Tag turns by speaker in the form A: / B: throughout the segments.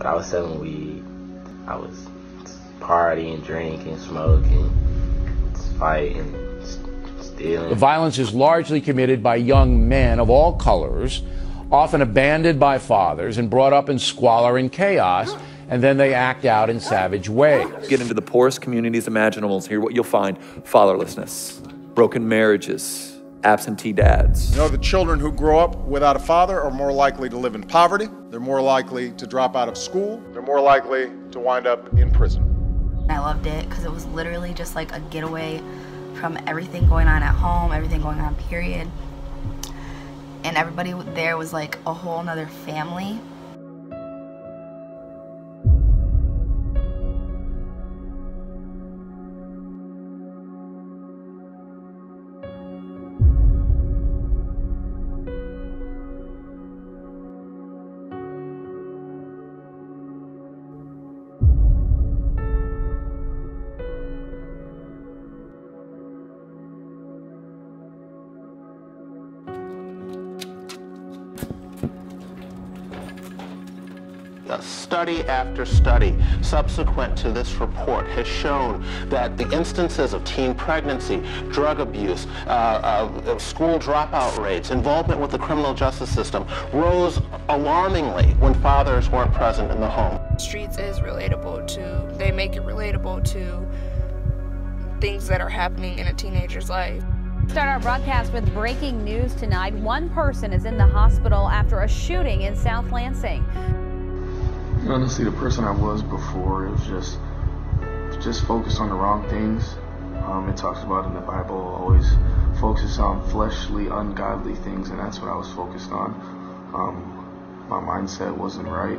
A: But I was selling weed. I was partying, drinking, smoking, fighting, stealing.
B: The violence is largely committed by young men of all colors, often abandoned by fathers and brought up in squalor and chaos, and then they act out in savage ways.
C: Get into the poorest communities imaginable. Here, what you'll find fatherlessness, broken marriages, absentee dads.
D: You know, the children who grow up without a father are more likely to live in poverty, they're more likely to drop out of school, they're more likely to wind up in prison.
E: I loved it because it was literally just like a getaway from everything going on at home, everything going on, period. And everybody there was like a whole nother family.
F: Study after study subsequent to this report has shown that the instances of teen pregnancy, drug abuse, uh, uh, school dropout rates, involvement with the criminal justice system rose alarmingly when fathers weren't present in the home.
G: Streets is relatable to, they make it relatable to things that are happening in a teenager's life.
H: Start our broadcast with breaking news tonight. One person is in the hospital after a shooting in South Lansing
I: honestly the person I was before. It was just just focused on the wrong things. Um, it talks about in the Bible always focuses on fleshly, ungodly things, and that's what I was focused on. Um, my mindset wasn't right.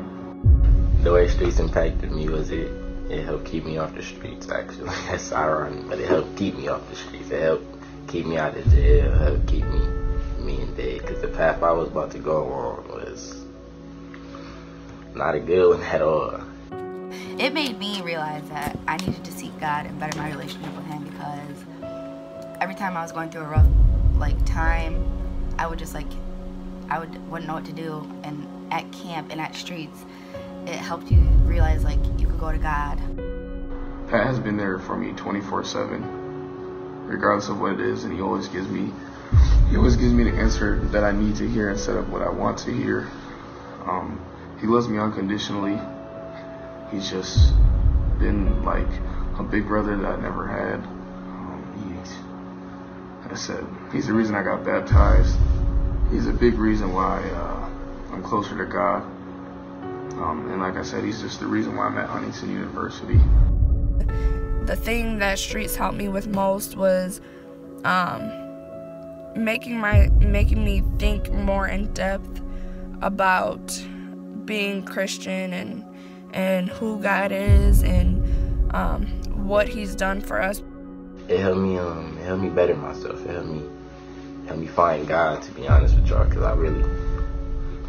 A: The way streets impacted me was it it helped keep me off the streets. Actually, that's ironic, but it helped keep me off the streets. It helped keep me out of jail. It helped keep me me in bed because the path I was about to go on was not a good one at all.
E: It made me realize that I needed to seek God and better my relationship with Him because every time I was going through a rough like time, I would just like I would wouldn't know what to do. And at camp and at streets, it helped you realize like you could go to God.
I: Pat has been there for me 24/7, regardless of what it is, and he always gives me he always gives me the answer that I need to hear instead of what I want to hear. Um, he loves me unconditionally. He's just been like a big brother that I never had. Um, like I said, he's the reason I got baptized. He's a big reason why uh, I'm closer to God. Um, and like I said, he's just the reason why I'm at Huntington University.
G: The thing that streets helped me with most was um, making my making me think more in depth about being Christian and and who God is and um, what He's done for us.
A: It helped me um it helped me better myself. It helped me helped me find God. To be honest with y'all, because I really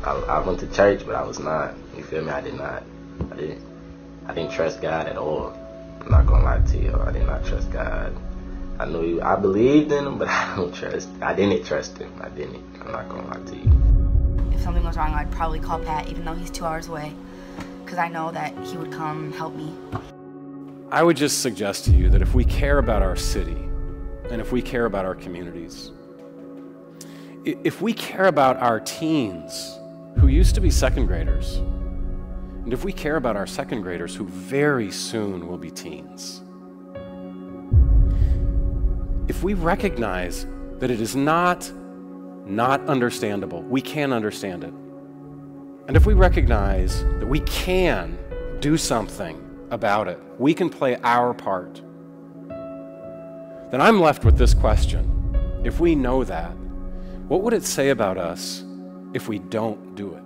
A: I, I went to church, but I was not. You feel me? I did not. I didn't. I didn't trust God at all. I'm not gonna lie to you. I did not trust God. I knew he, I believed in him, but I don't trust. I didn't trust him. I didn't. I'm not gonna lie to you
E: something was wrong, I'd probably call Pat, even though he's two hours away, because I know that he would come help me.
J: I would just suggest to you that if we care about our city and if we care about our communities, if we care about our teens who used to be second graders, and if we care about our second graders who very soon will be teens, if we recognize that it is not not understandable. We can understand it. And if we recognize that we can do something about it, we can play our part, then I'm left with this question. If we know that, what would it say about us if we don't do it?